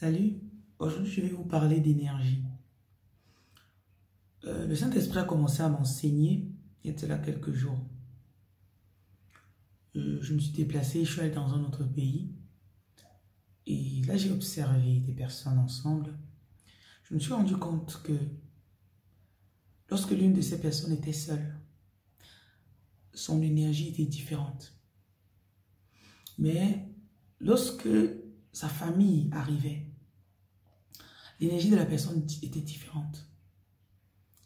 Salut, aujourd'hui je vais vous parler d'énergie. Euh, le Saint-Esprit a commencé à m'enseigner il y a là quelques jours. Euh, je me suis déplacé, je suis allé dans un autre pays. Et là j'ai observé des personnes ensemble. Je me suis rendu compte que lorsque l'une de ces personnes était seule, son énergie était différente. Mais lorsque sa famille arrivait, l'énergie de la personne était différente.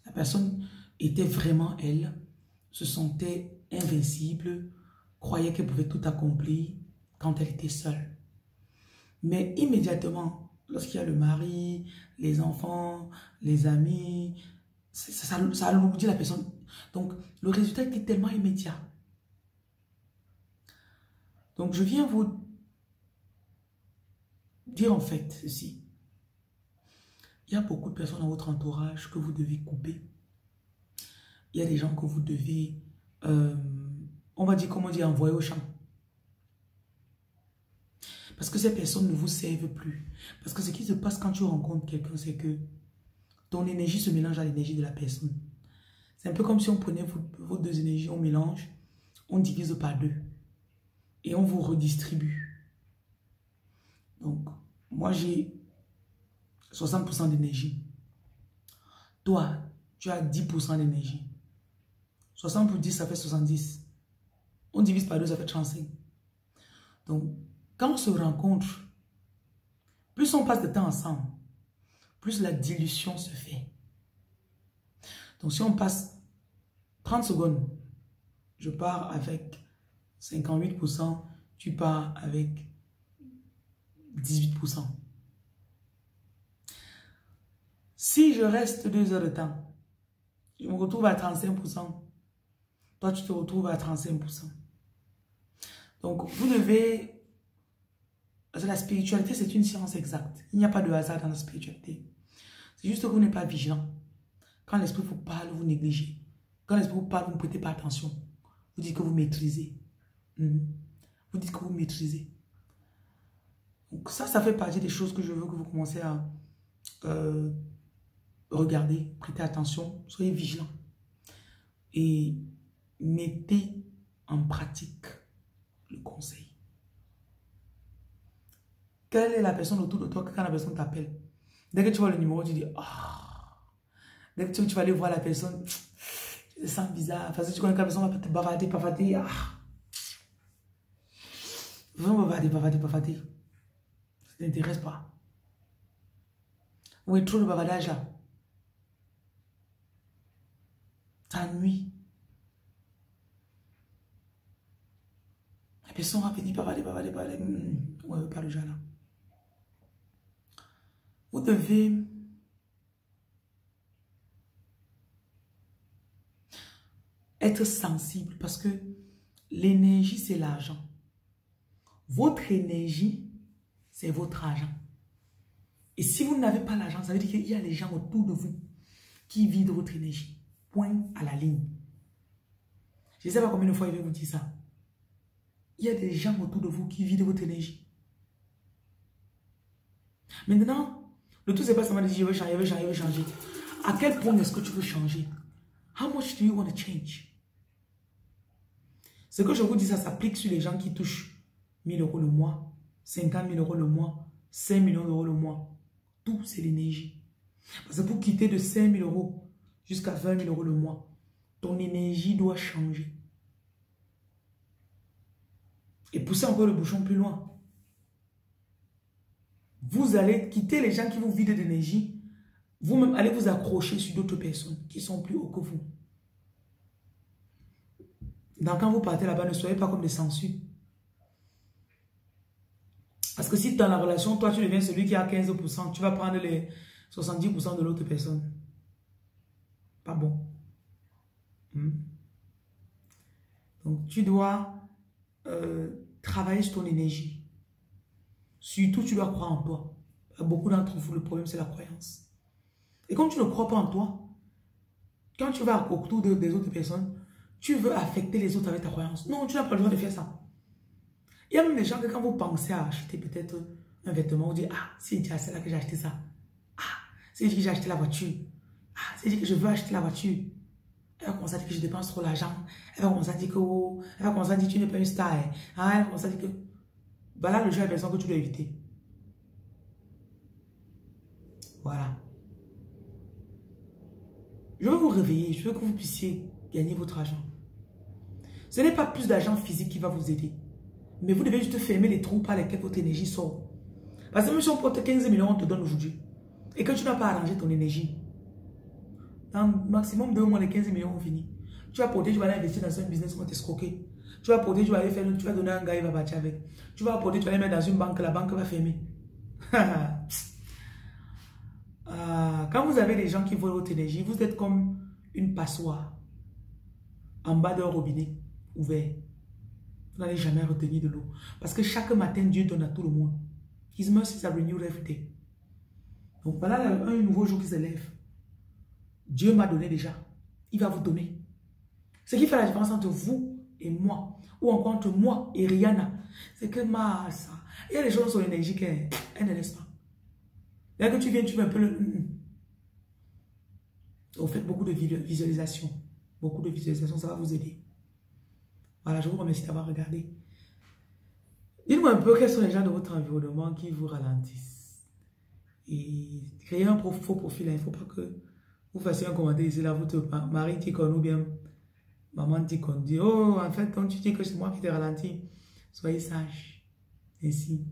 La personne était vraiment elle, se sentait invincible, croyait qu'elle pouvait tout accomplir quand elle était seule. Mais immédiatement, lorsqu'il y a le mari, les enfants, les amis, ça, ça, alourdit la personne. Donc, le résultat était tellement immédiat. Donc, je viens vous dire en fait ceci. Y a beaucoup de personnes dans votre entourage que vous devez couper. Il y a des gens que vous devez, euh, on va dire, comment dire, envoyer au champ. Parce que ces personnes ne vous servent plus. Parce que ce qui se passe quand tu rencontres quelqu'un, c'est que ton énergie se mélange à l'énergie de la personne. C'est un peu comme si on prenait vos, deux énergies, on mélange, on divise par deux. Et on vous redistribue. Donc, moi j'ai 60% d'énergie. Toi, tu as 10% d'énergie. 60 pour 10, ça fait 70. On divise par 2, ça fait 35. Donc, quand on se rencontre, plus on passe de temps ensemble, plus la dilution se fait. Donc, si on passe 30 secondes, je pars avec 58%, tu pars avec 18%. Si je reste deux heures de temps, je me retrouve à 35%. Toi, tu te retrouves à 35%. Donc, vous devez... La spiritualité, c'est une science exacte. Il n'y a pas de hasard dans la spiritualité. C'est juste que vous n'êtes pas vigilant. Quand l'esprit vous parle, vous négligez. Quand l'esprit vous parle, vous ne prêtez pas attention. Vous dites que vous maîtrisez. Mhm. Vous dites que vous maîtrisez. Donc ça, ça fait partie des choses que je veux que vous commencez à... Euh, regardez, prêtez attention, soyez vigilants. Et mettez en pratique le conseil. Quelle est la personne autour de toi quand la personne t'appelle Dès que tu vois le numéro, tu dis Ah Dès que tu, vas aller voir la personne, tu te sens bizarre. Parce que tu connais que la personne va te bavarder, bavarder. Ah. Vraiment bavarder, bavarder, bavarder. Ça ne t'intéresse pas. Oui, trop de bavardage là? Nuit. La personne va venir parler, parler, parler. Ouais, pas le genre là. Vous devez être sensible parce que l'énergie, c'est l'argent. Votre énergie, c'est votre argent. Et si vous n'avez pas l'argent, ça veut dire qu'il y a des gens autour de vous qui vident votre énergie point à la ligne. Je ne sais pas combien de fois il va vous dire ça. Il y a des gens autour de vous qui vident votre énergie. Maintenant, le tout, c'est pas seulement de dire je veux changer, je veux changer, je veux changer. À quel point est-ce que tu veux changer? How much do you want to change? Ce que je vous dis, ça s'applique sur les gens qui touchent 1000 euros le mois, 50 000 euros le mois, 5 millions d'euros le mois. Tout, c'est l'énergie. Parce que pour quitter de 5 000 euros jusqu'à 20 000 euros le mois. Ton énergie doit changer. Et pousser encore le bouchon plus loin. Vous allez quitter les gens qui vous vident d'énergie. Vous-même allez vous accrocher sur d'autres personnes qui sont plus hauts que vous. Donc quand vous partez là-bas, ne soyez pas comme des sensus. Parce que si dans la relation, toi tu deviens celui qui a 15%, tu vas prendre les 70% de l'autre personne pas bon. Hmm? Donc, tu dois euh, travailler sur ton énergie. Surtout, tu dois croire en toi. Beaucoup d'entre vous, le problème, c'est la croyance. Et comme tu ne crois pas en toi, quand tu vas autour de, des autres personnes, tu veux affecter les autres avec ta croyance. Non, tu n'as pas le droit de faire ça. Il y a même des gens que quand vous pensez à acheter peut-être un vêtement, vous dites, ah, c'est c'est là que j'ai acheté ça. Ah, c'est dit que j'ai acheté la voiture. Dit que je veux acheter la voiture. Elle va commencer à dire que je dépense trop l'argent. Elle va commencer à dire que, oh, elle va à dire tu n'es pas une star. Hein. Ah, elle va commencer à dire que, voilà le jeu à personne que tu dois éviter. Voilà. Je veux vous réveiller, je veux que vous puissiez gagner votre argent. Ce n'est pas plus d'argent physique qui va vous aider. Mais vous devez juste fermer les trous par lesquels votre énergie sort. Parce que même si on porte 15 millions, on te donne aujourd'hui. Et que tu n'as pas arrangé ton énergie. Dans maximum deux mois, les 15 millions ont fini. Tu vas porter, tu vas aller investir dans un business, on va t'escroquer. Tu vas porter, tu vas aller faire, tu vas donner un gars, il va partir avec. Tu vas porter, tu vas aller mettre dans une banque, la banque va fermer. Ah, quand vous avez des gens qui volent votre énergie, vous êtes comme une passoire en bas d'un robinet ouvert. Vous n'allez jamais retenir de l'eau. Parce que chaque matin, Dieu donne à tout le monde. His mercies are renewed every day. Donc voilà un nouveau jour qui se lève. Dieu m'a donné déjà. Il va vous donner. Ce qui fait la différence entre vous et moi, ou encore entre moi et Rihanna, c'est que ma, ça, il y a des choses sur l'énergie qu'elle ne laisse pas. Dès que tu viens, tu veux un peu le... Mm, mm. Donc faites beaucoup de visualisation. Beaucoup de visualisation, ça va vous aider. Voilà, je vous remercie d'avoir regardé. Dites-moi un peu quels sont les gens de votre environnement qui vous ralentissent? Et créez un faux profil. Il ne faut pas que vous fassiez un commentaire ici, là, votre mari dit qu'on ou bien maman dit qu'on dit, oh, en fait, quand tu dis que c'est moi qui t'ai ralenti, soyez sage. Ainsi.